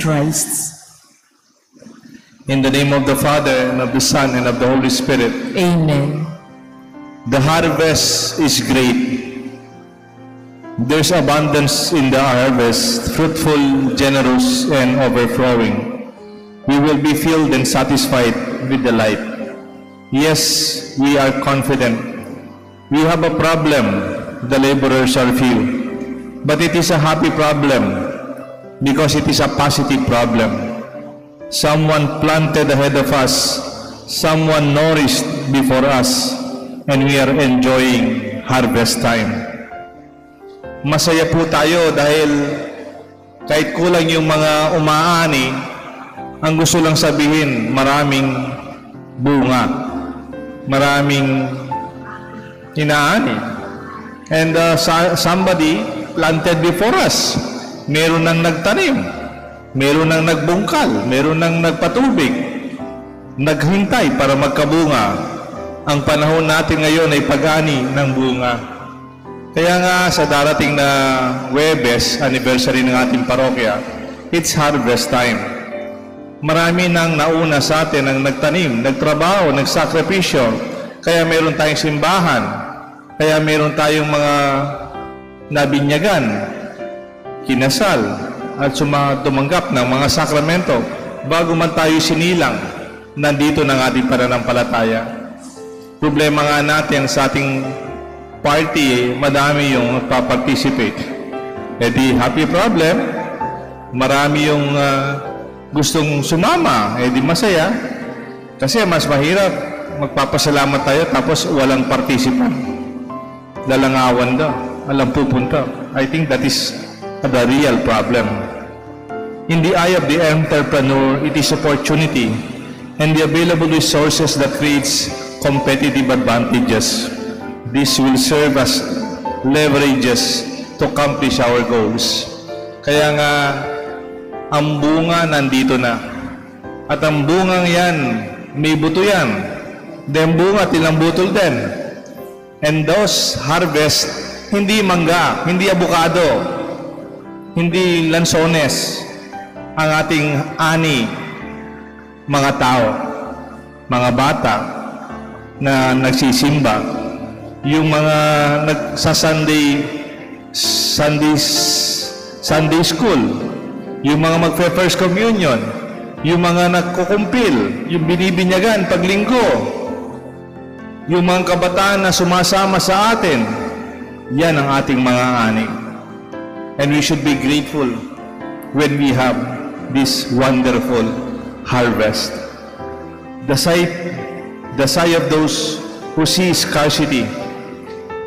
Christ. In the name of the Father, and of the Son, and of the Holy Spirit, Amen. the harvest is great. There's abundance in the harvest, fruitful, generous, and overflowing. We will be filled and satisfied with the light. Yes, we are confident. We have a problem, the laborers are few. But it is a happy problem because it is a positive problem. Someone planted ahead of us, someone nourished before us, and we are enjoying harvest time. Masaya po tayo dahil kahit kulang yung mga umaani, ang gusto lang sabihin, maraming bunga, maraming inaani. And uh, somebody planted before us. Meron nang nagtanim, meron nang nagbungkal, meron nang nagpatubig, naghintay para magkabunga. Ang panahon natin ngayon ay pag-ani ng bunga. Kaya nga sa darating na Webes, anniversary ng ating parokya, it's harvest time. Marami nang nauna sa atin ang nagtanim, nagtrabaho, nagsakripisyo. Kaya meron tayong simbahan. Kaya meron tayong mga nabinyagan, kinasal, at tumanggap ng mga sakramento bago man tayo sinilang, nandito ng ating pananampalataya. Problema nga natin sa ating party, eh, madami yung nagpa-participate. E di happy problem, marami yung ah, gustong sumama, eh di masaya. Kasi mas mahirap, magpapasalamat tayo tapos walang participant. Lalangawan daw, alam pupunta. I think that is the real problem. In the eye of the entrepreneur, it is opportunity and the available resources that creates competitive advantages. This will serve as leverages to accomplish our goals. Kaya nga, ang bunga nandito na. At ang bungang yan, may buto yan. Then bunga, tilang butol din. And those harvest, hindi mangga, hindi abukado, hindi lansones, ang ating ani, mga tao, mga bata na nagsisimba, yung mga nagsa-Sunday, Sunday, Sunday school, yung mga magfe-first communion, yung mga nagkukumpil, yung binibinyagan paglinggo, yung mga kabataan na sumasama sa atin, yan ang ating mga ani. And we should be grateful when we have this wonderful harvest. The sight, the sight of those who see scarcity.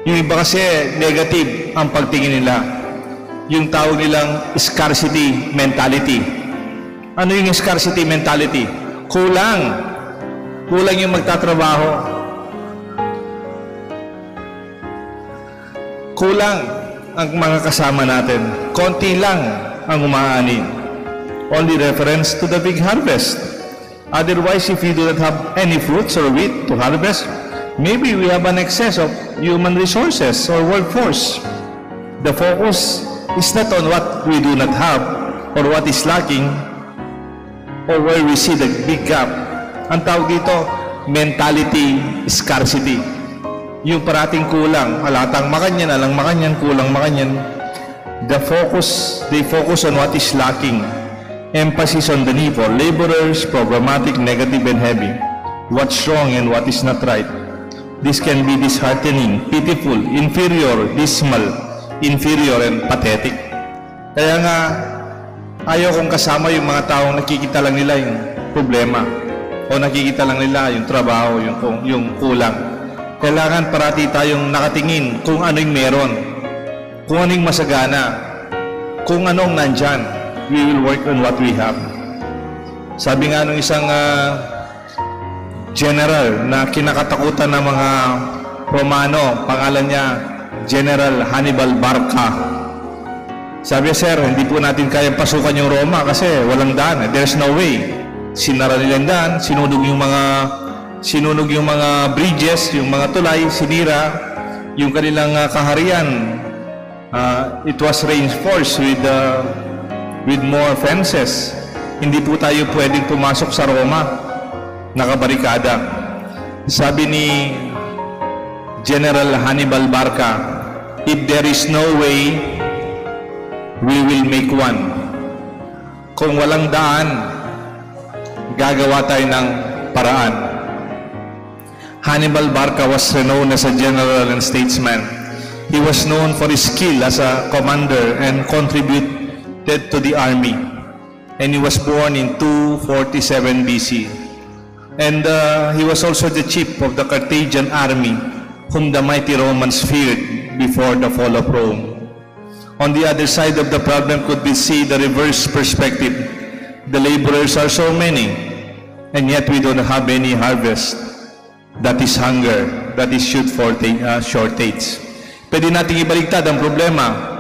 Yung iba kasi negative ang pagtingin nila. Yung tawag nilang scarcity mentality. Ano yung scarcity mentality? Kulang. Kulang yung magtatrabaho. Kulang ang mga kasama natin. Konti lang ang umaani. Only reference to the big harvest. Otherwise, if we do not have any fruits or wheat to harvest, maybe we have an excess of human resources or workforce. The focus is not on what we do not have or what is lacking or where we see the big gap. Ang tawag dito, mentality scarcity. Yung parating kulang, alatang makanyan, alang makanyan, kulang makanyan. The focus, they focus on what is lacking. Emphasis on the need for laborers, programmatic, negative, and heavy. What's wrong and what is not right. This can be disheartening, pitiful, inferior, dismal, inferior, and pathetic. Kaya nga, ayaw kong kasama yung mga taong nakikita lang nila yung problema o nakikita lang nila yung trabaho, yung, yung kulang. Kailangan parati tayong nakatingin kung ano yung meron, kung ano yung masagana, kung anong nandyan. We will work on what we have. Sabi nga nung isang ah, general na kinakatakutan ng mga Romano, pangalan niya General Hannibal Barca. Sabi, sir, hindi po natin kayang pasukan yung Roma kasi walang daan. There's no way. Sinara nila yung daan, sinunog yung mga sinunog yung mga bridges, yung mga tulay, sinira yung kanilang ah, kaharian. Ah, it was reinforced with uh, with more fences. hindi po tayo pwedeng pumasok sa Roma. Nakabarikada. Sabi ni General Hannibal Barca, if there is no way, we will make one. Kung walang daan, gagawa tayo ng paraan. Hannibal Barca was renowned as a general and statesman. He was known for his skill as a commander and contributed to the army. And he was born in 247 BC. And uh, he was also the chief of the Carthaginian army, whom the mighty Romans feared before the fall of Rome. On the other side of the problem could be see the reverse perspective. The laborers are so many, and yet we don't have any harvest. That is hunger. That is forte- uh, shortage. Pwede nating ibaligtad ang problema.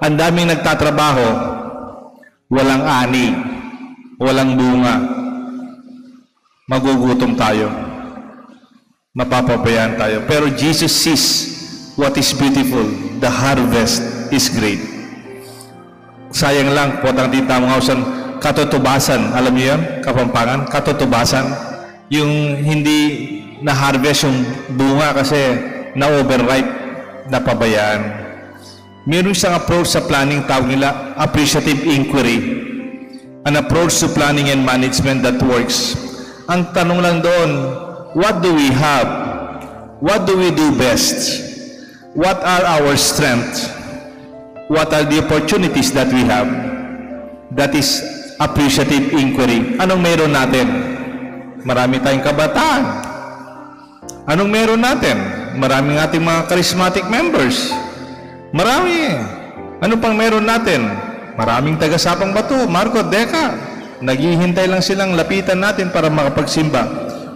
Ang daming nagtatrabaho, walang ani, walang bunga. Magugutom tayo. Mapapabayaan tayo. Pero Jesus sees what is beautiful. The harvest is great. Sayang lang po ang titamangausan katutubasan. Alam niyo yan? Kapampangan? Katutubasan. Yung hindi na-harvest yung bunga kasi na-overripe, napabayaan. Meron isang approach sa planning, tawag nila appreciative inquiry. An approach to planning and management that works. Ang tanong lang doon, what do we have? What do we do best? What are our strengths? What are the opportunities that we have? That is appreciative inquiry. Anong meron natin? Marami tayong kabataan. Anong meron natin? Maraming ating mga charismatic members. Marami. Ano pang meron natin? Maraming taga-sapang bato, Marco, Deca. Naghihintay lang silang lapitan natin para makapagsimba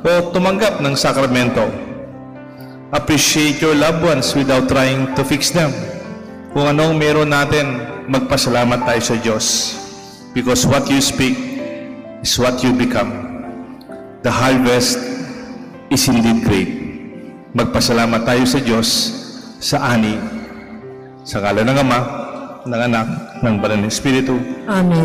o tumanggap ng sakramento. Appreciate your loved ones without trying to fix them. Kung anong meron natin, magpasalamat tayo sa Diyos. Because what you speak is what you become. The harvest is indeed great. Magpasalamat tayo sa Diyos sa ani. Sa kala ng Ama, ng Anak, ng Banal na Espiritu, Amen.